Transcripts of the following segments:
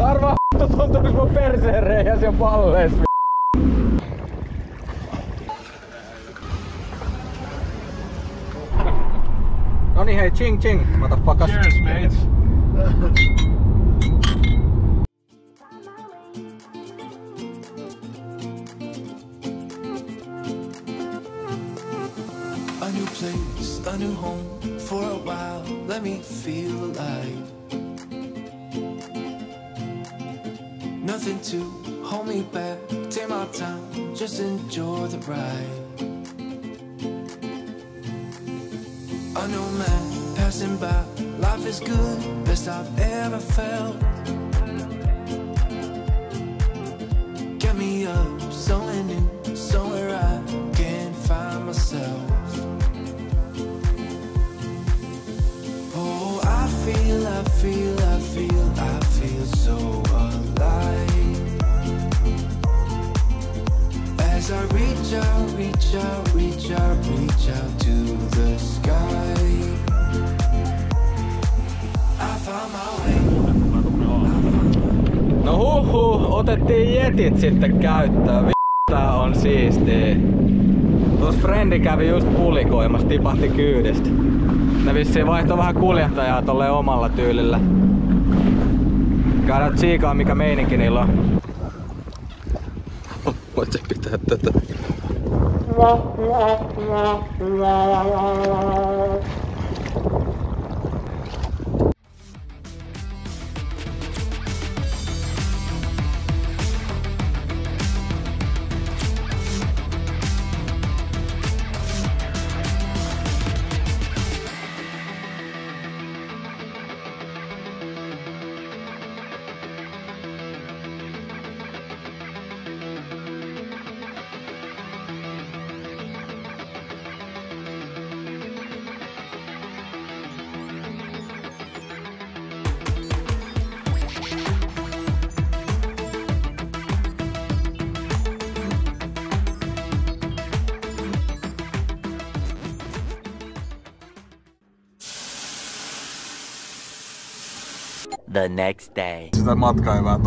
Arvaa, tuntuuko mun perseen reijä sen pallees. No niin hei, ching ching, motherfuckers. Cheers, mates. A new place, a new home for a while. Let me feel alive. Nothing to hold me back. Take my time, just enjoy the ride. A new man passing by. Life is good, best I've ever felt. Get me up, somewhere new, somewhere I can find myself. Oh, I I feel, I feel, huhu, otettiin jetit sitten käyttöön. Vi- Tää on siistiä. Tuossa frendi kävi just pulikoimassa, tipahti kyydistä. Ne vissiin vaihtoi vähän kuljettajaa tolle omalla tyylillä. Käydään tsiikaa mikä meininki niillä on. Voit sä pitää tätä? The next day. Sitä matkaa ei vähän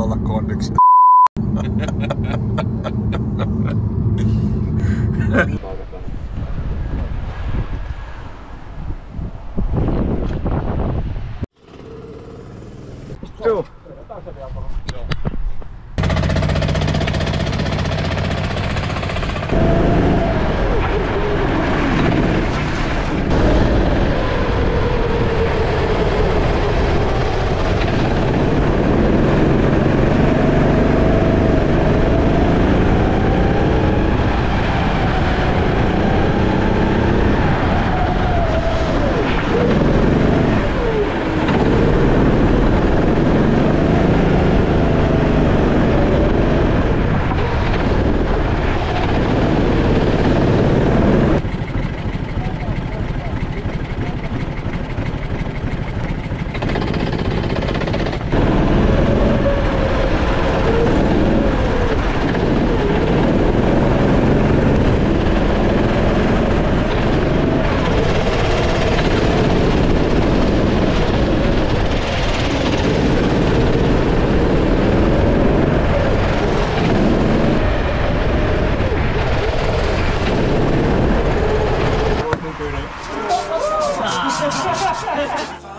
ハハハハ!